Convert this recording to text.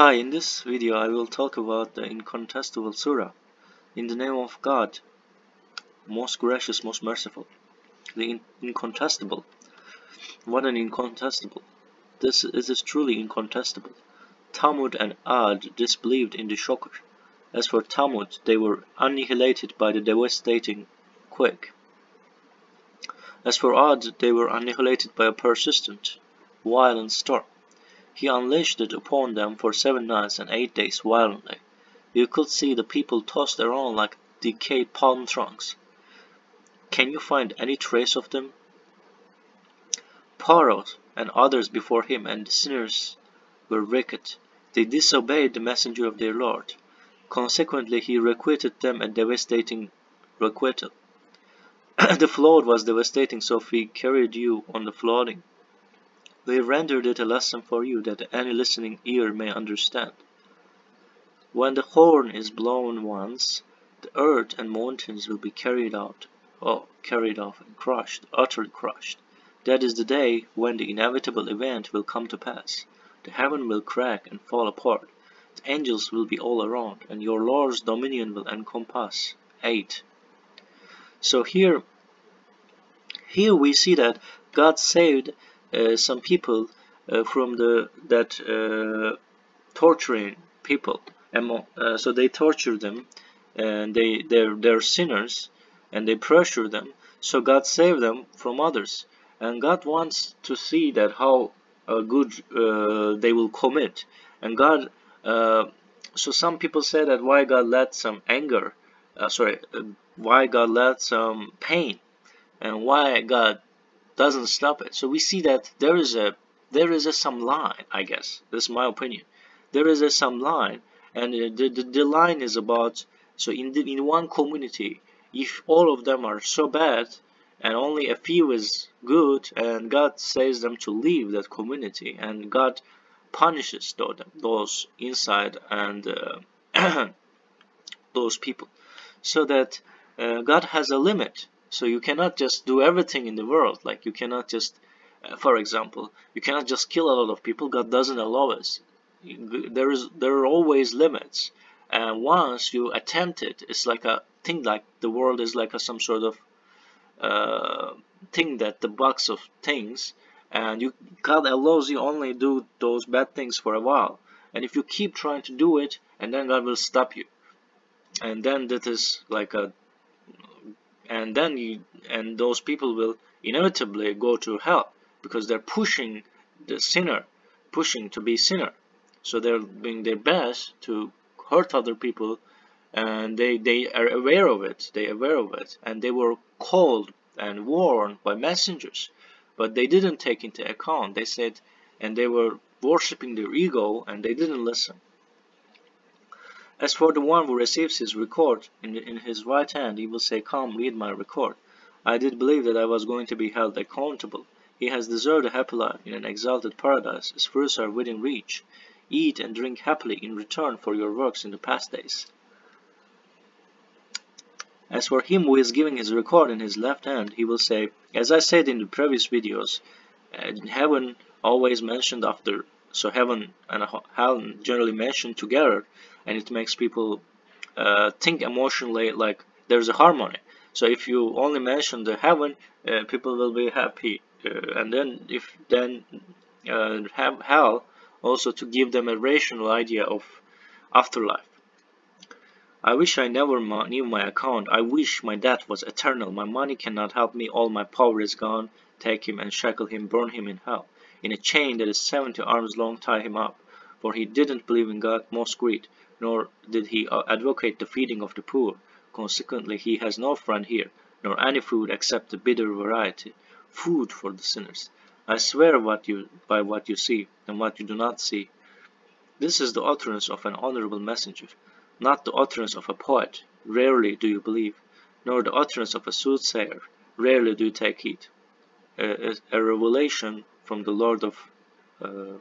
Hi, in this video I will talk about the incontestable surah. In the name of God, most gracious, most merciful. The in incontestable. What an incontestable. This, is truly incontestable. Thamud and Ad disbelieved in the shocker. As for Thamud, they were annihilated by the devastating quake. As for Ad, they were annihilated by a persistent, violent storm. He unleashed it upon them for seven nights and eight days violently. You could see the people tossed around like decayed palm trunks. Can you find any trace of them? Pharaoh and others before him and the sinners were wicked. They disobeyed the messenger of their Lord. Consequently, he requited them a devastating requital. the flood was devastating, so he carried you on the flooding. We rendered it a lesson for you that any listening ear may understand. When the horn is blown once, the earth and mountains will be carried out, oh, carried off and crushed, utterly crushed. That is the day when the inevitable event will come to pass. The heaven will crack and fall apart. The angels will be all around, and your Lord's dominion will encompass. 8. So here, here we see that God saved some people uh, from the that uh, torturing people so they torture them and they they're, they're sinners and they pressure them. So God saved them from others and God wants to see that how uh, good uh, they will commit. And God uh, so some people say that why God let some anger sorry why God let some pain and why God doesn't stop it. So we see that there is a there is a some line, I guess. That's my opinion. There is a some line, and the, the, the line is about so in the, in one community, if all of them are so bad and only a few is good, and God says them to leave that community, and God punishes those inside and uh, those people, so that uh, God has a limit so you cannot just do everything in the world. Like you cannot just, uh, for example, you cannot just kill a lot of people. God doesn't allow us. There is there are always limits. And once you attempt it, it's like a thing like the world is like a, some sort of uh, thing that the box of things and you God allows you only do those bad things for a while and if you keep trying to do it and then God will stop you and then that is like a and then you and those people will inevitably go to hell because they're pushing the sinner pushing to be sinner. So they're doing their best to hurt other people and they they are aware of it they are aware of it and they were called and warned by messengers but they didn't take into account. They said and they were worshipping their ego and they didn't listen as for the one who receives his record in, in his right hand, he will say, Come, read my record. I did believe that I was going to be held accountable. He has deserved a happy life in an exalted paradise. His fruits are within reach. Eat and drink happily in return for your works in the past days. As for him who is giving his record in his left hand, he will say, As I said in the previous videos, uh, heaven always mentioned after so heaven and hell generally mentioned together and it makes people uh, think emotionally like there's a harmony so if you only mention the heaven uh, people will be happy uh, and then if then uh, have hell also to give them a rational idea of afterlife I wish I never knew my account. I wish my death was eternal. My money cannot help me. All my power is gone. Take him and shackle him, burn him in hell in a chain that is seventy arms long tie him up, for he didn't believe in God most great, nor did he uh, advocate the feeding of the poor. Consequently, he has no friend here, nor any food except the bitter variety, food for the sinners. I swear what you, by what you see, and what you do not see. This is the utterance of an honorable messenger, not the utterance of a poet. Rarely do you believe, nor the utterance of a soothsayer. Rarely do you take heed. a, a revelation from the Lord of uh,